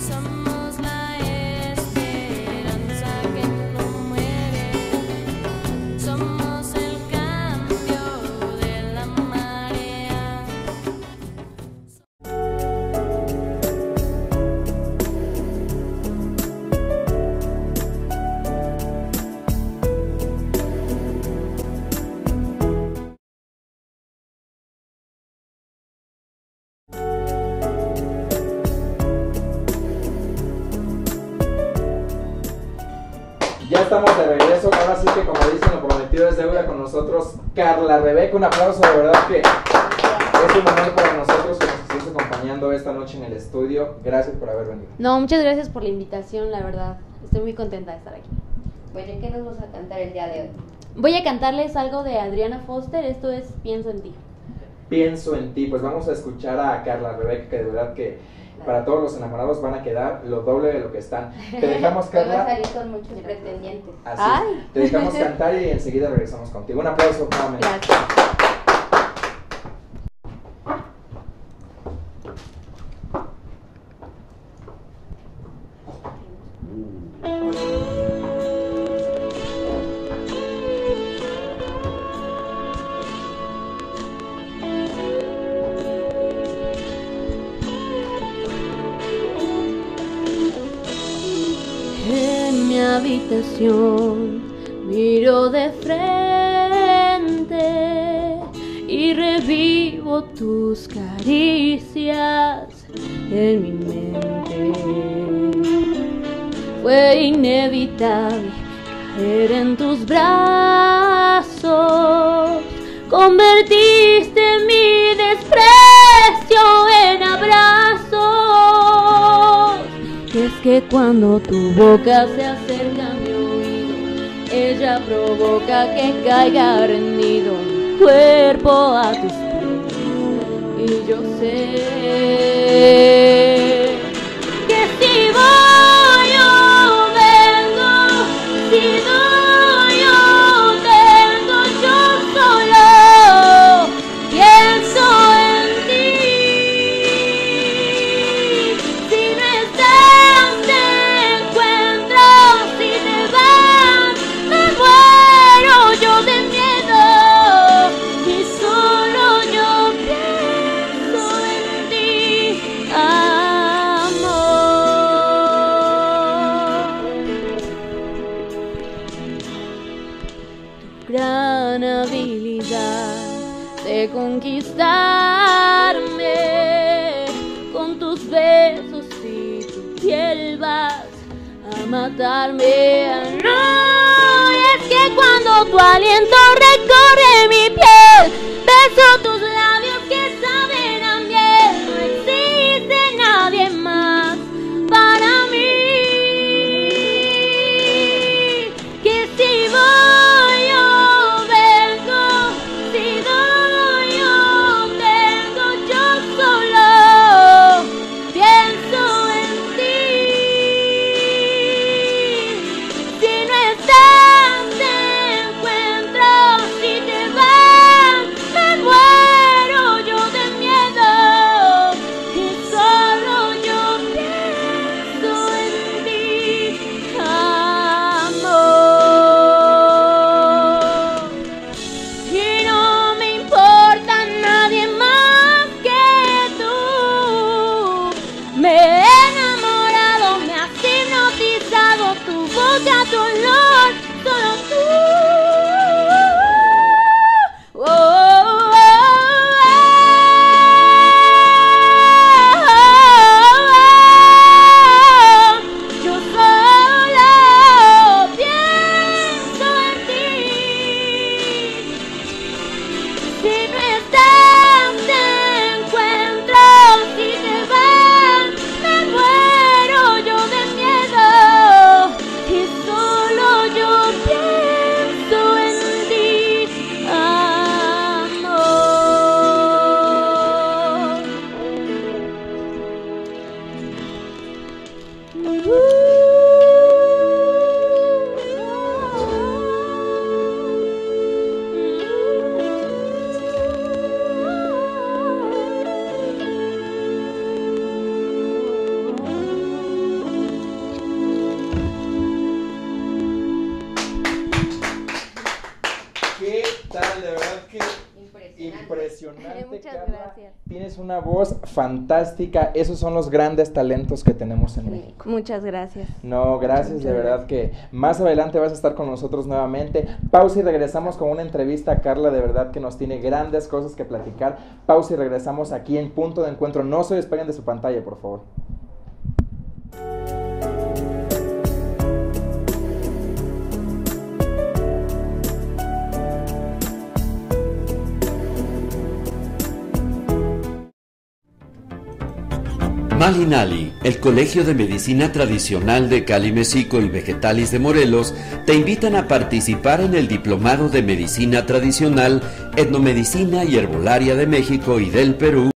Some Ya estamos de regreso, ahora sí que como dicen, lo prometido es deuda con nosotros, Carla Rebeca, un aplauso, de verdad que es un honor para nosotros que nos estés acompañando esta noche en el estudio, gracias por haber venido. No, muchas gracias por la invitación, la verdad. Estoy muy contenta de estar aquí. Bueno, ¿y qué nos vas a cantar el día de hoy? Voy a cantarles algo de Adriana Foster, esto es Pienso en ti. Pienso en ti, pues vamos a escuchar a Carla Rebeca, que de verdad que para todos los enamorados van a quedar lo doble de lo que están. Te dejamos, Van a Carla, salir con muchos pretendientes. así, Ay. te dejamos cantar y enseguida regresamos contigo. Un aplauso, nuevamente. Gracias. Habitación miro de frente y revivo tus caricias en mi mente. Fue inevitable caer en tus brazos, que cuando tu boca se acerca a mi oído, ella provoca que caiga rendido cuerpo a tus. Y yo sé gran habilidad de conquistarme con tus besos y tu piel vas a matarme. No, es que cuando tu aliento recorre mi piel, impresionante. Muchas Carla. gracias. Tienes una voz fantástica. Esos son los grandes talentos que tenemos en México. Muchas gracias. No, gracias, de verdad que más adelante vas a estar con nosotros nuevamente. Pausa y regresamos con una entrevista a Carla, de verdad que nos tiene grandes cosas que platicar. Pausa y regresamos aquí en Punto de Encuentro. No se despeguen de su pantalla, por favor. Malinali, el Colegio de Medicina Tradicional de Cali Mexico y Vegetalis de Morelos, te invitan a participar en el Diplomado de Medicina Tradicional, Etnomedicina y Herbolaria de México y del Perú.